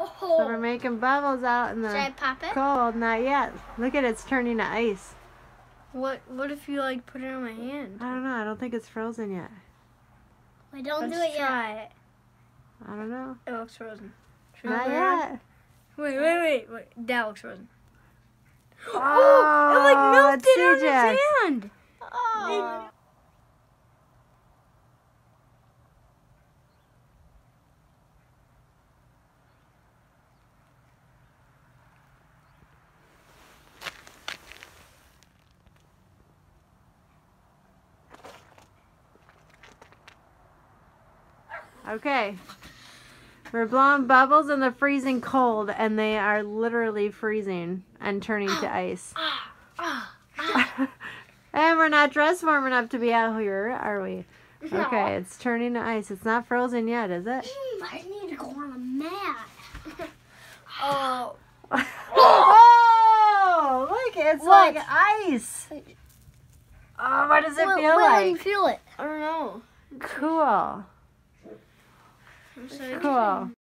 Oh. So we're making bubbles out in Should I the pop it? cold. Not yet. Look at it, it's turning to ice. What What if you like put it on my hand? I don't know. I don't think it's frozen yet. Wait, don't Let's do it yet. try it. I don't know. It looks frozen. Should Not it yet. Wait, wait, wait, wait. That looks frozen. Oh, it like oh, melted it's on his hand. Oh. Okay. We're blowing bubbles in the freezing cold, and they are literally freezing and turning to ice. Ah. and we're not dressed warm enough to be out here, are we? No. Okay, it's turning to ice. It's not frozen yet, is it? Mm, I need to go on a mat. Oh, oh, look, it's What? like ice. Oh, what does it Wait, feel wait, let me like? feel it. I don't know. Cool. Cool.